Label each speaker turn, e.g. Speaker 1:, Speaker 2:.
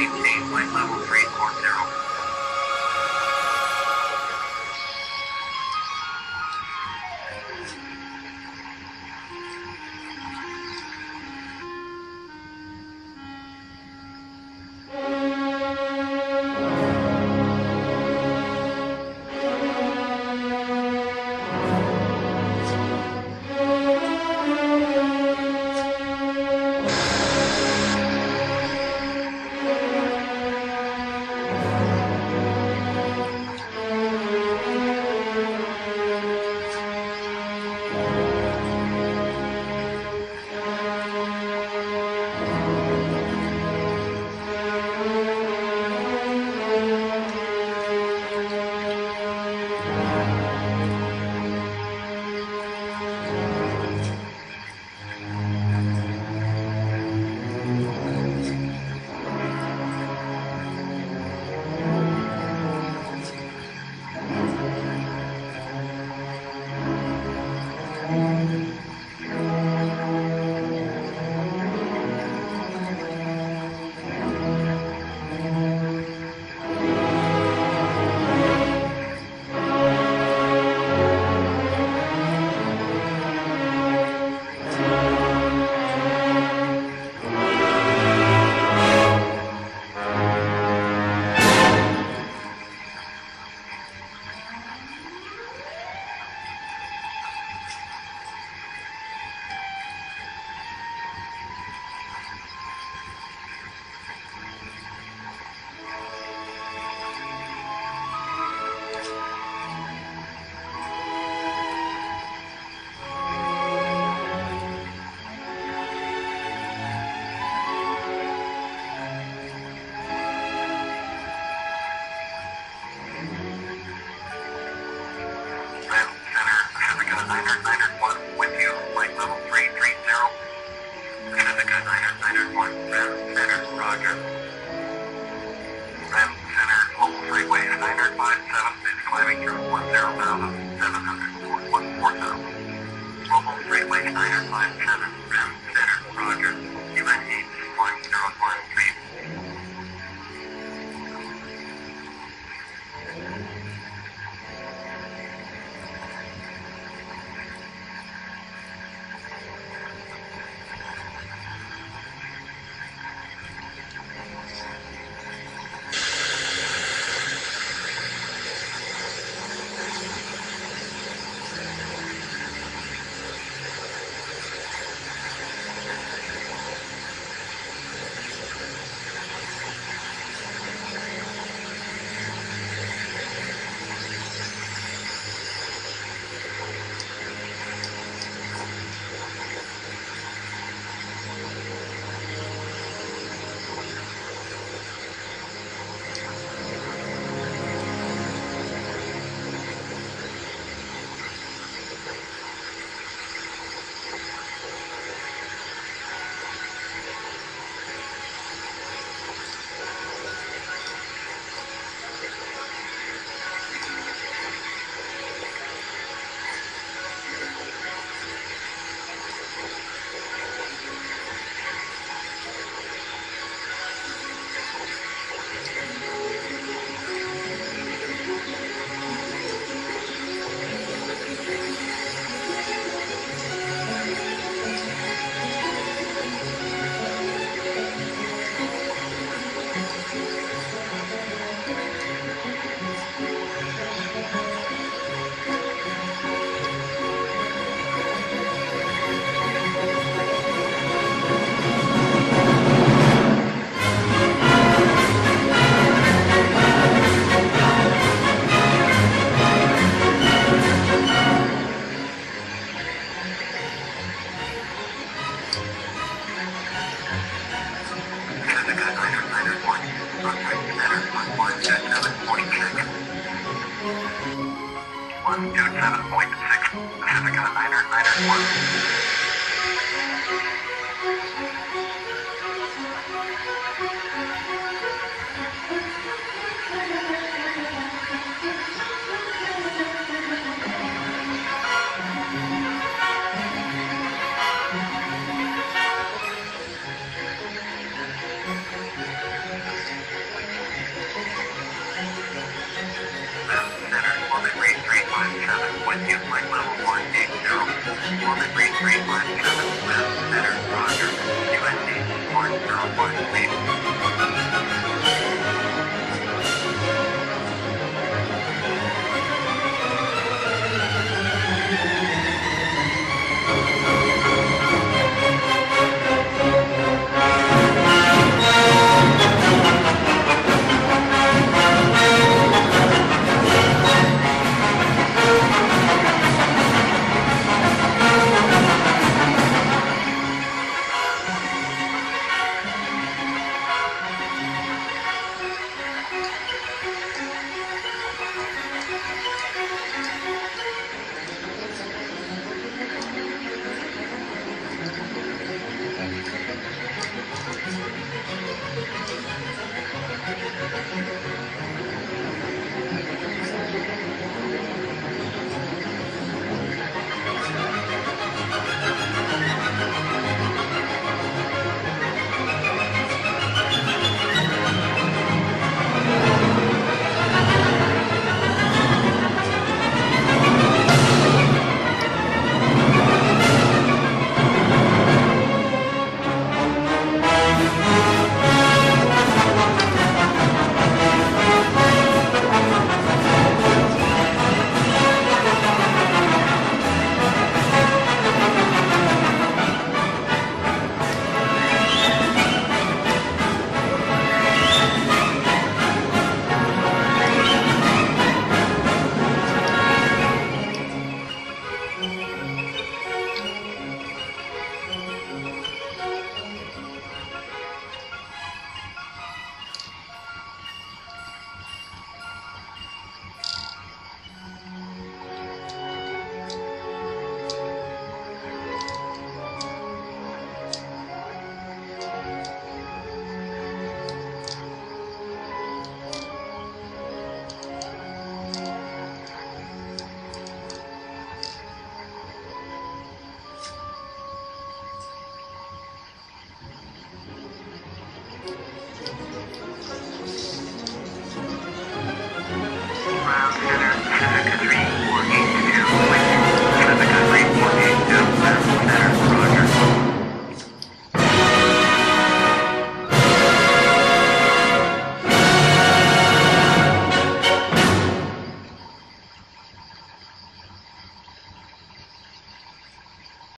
Speaker 1: maintain flight level 340. 127.6, Pacifica Niner, Niner Görüşmek üzere.